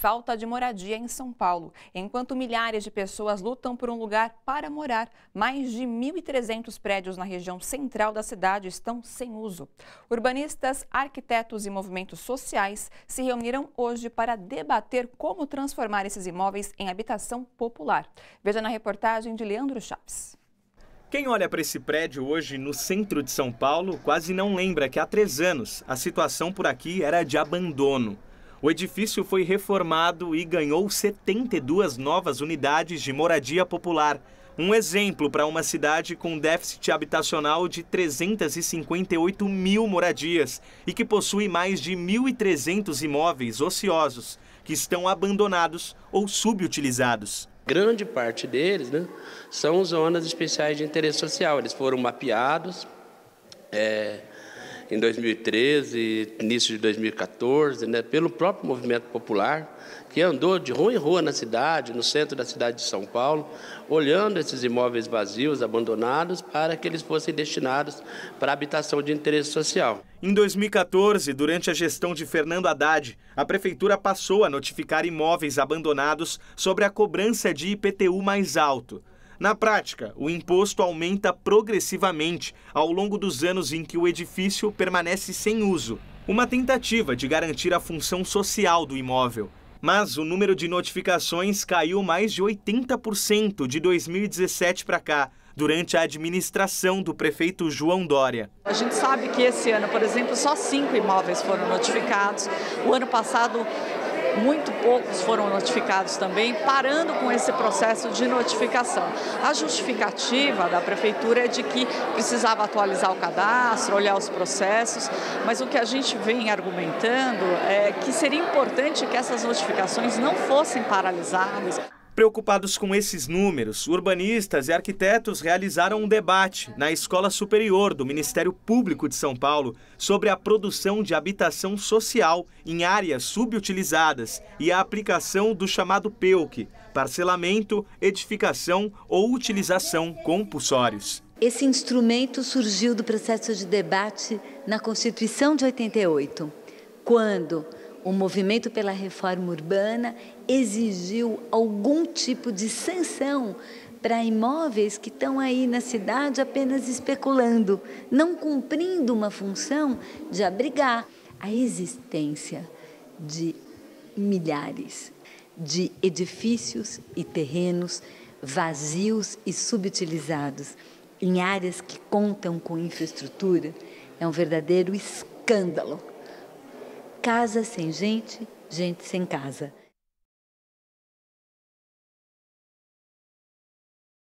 falta de moradia em São Paulo. Enquanto milhares de pessoas lutam por um lugar para morar, mais de 1.300 prédios na região central da cidade estão sem uso. Urbanistas, arquitetos e movimentos sociais se reuniram hoje para debater como transformar esses imóveis em habitação popular. Veja na reportagem de Leandro Chaves. Quem olha para esse prédio hoje no centro de São Paulo quase não lembra que há três anos a situação por aqui era de abandono. O edifício foi reformado e ganhou 72 novas unidades de moradia popular. Um exemplo para uma cidade com déficit habitacional de 358 mil moradias e que possui mais de 1.300 imóveis ociosos que estão abandonados ou subutilizados grande parte deles né, são zonas especiais de interesse social. Eles foram mapeados é, em 2013, início de 2014, né, pelo próprio movimento popular, que andou de rua em rua na cidade, no centro da cidade de São Paulo, olhando esses imóveis vazios, abandonados, para que eles fossem destinados para habitação de interesse social. Em 2014, durante a gestão de Fernando Haddad, a prefeitura passou a notificar imóveis abandonados sobre a cobrança de IPTU mais alto. Na prática, o imposto aumenta progressivamente ao longo dos anos em que o edifício permanece sem uso. Uma tentativa de garantir a função social do imóvel. Mas o número de notificações caiu mais de 80% de 2017 para cá, durante a administração do prefeito João Dória. A gente sabe que esse ano, por exemplo, só cinco imóveis foram notificados. O ano passado, muito poucos foram notificados também, parando com esse processo de notificação. A justificativa da prefeitura é de que precisava atualizar o cadastro, olhar os processos, mas o que a gente vem argumentando é que seria importante que essas notificações não fossem paralisadas. Preocupados com esses números, urbanistas e arquitetos realizaram um debate na Escola Superior do Ministério Público de São Paulo sobre a produção de habitação social em áreas subutilizadas e a aplicação do chamado PEUC, parcelamento, edificação ou utilização compulsórios. Esse instrumento surgiu do processo de debate na Constituição de 88, quando o movimento pela reforma urbana exigiu algum tipo de sanção para imóveis que estão aí na cidade apenas especulando, não cumprindo uma função de abrigar a existência de milhares de edifícios e terrenos vazios e subutilizados em áreas que contam com infraestrutura. É um verdadeiro escândalo Casa sem gente, gente sem casa.